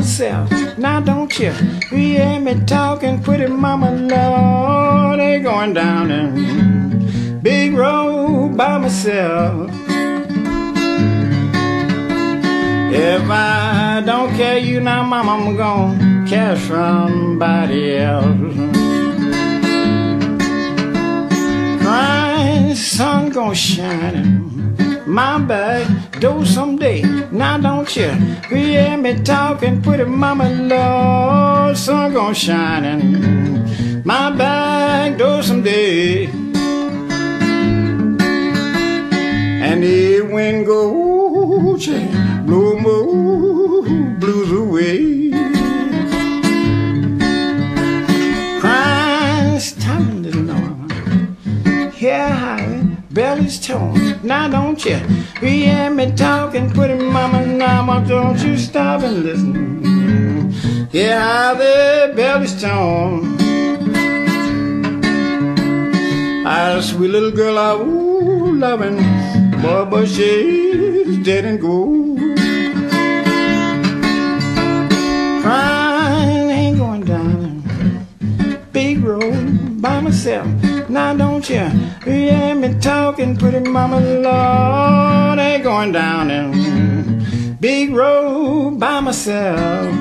myself. Now don't you hear me talking, pretty mama, Lord, they going down in big road by myself. If I don't care you now, mama, I'm gonna care somebody else. Crying sun gonna shine in my back door someday. Now don't you hear me talking, pretty mama, Lord, sun gonna shine in my back door someday. And the wind goes, blow my blues away. Crying, stopping the north. Hear it belly's torn. Now don't you hear me talking, pretty mama, now don't you stop and listen? Yeah, the belly's torn. I sweet little girl, I ooh loving, boy, but she's dead and gone. Crying ain't going down big road by myself. Now don't you hear me talking, pretty mama, Lord, ain't going down in big road by myself.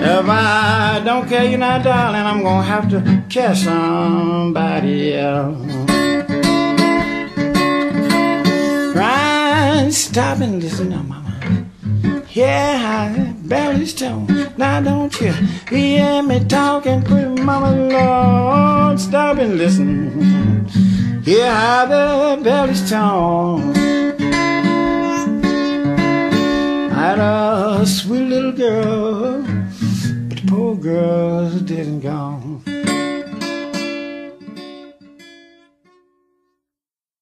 If I don't care you now, darling, I'm gonna have to care somebody else. Crying, stop and listen now, mama. Yeah, I barely tone. Now don't you hear me talking, pretty mama, Lord, stop and listen. Hear how the belly's tone. I had a sweet little girl, but the poor girl's dead and gone.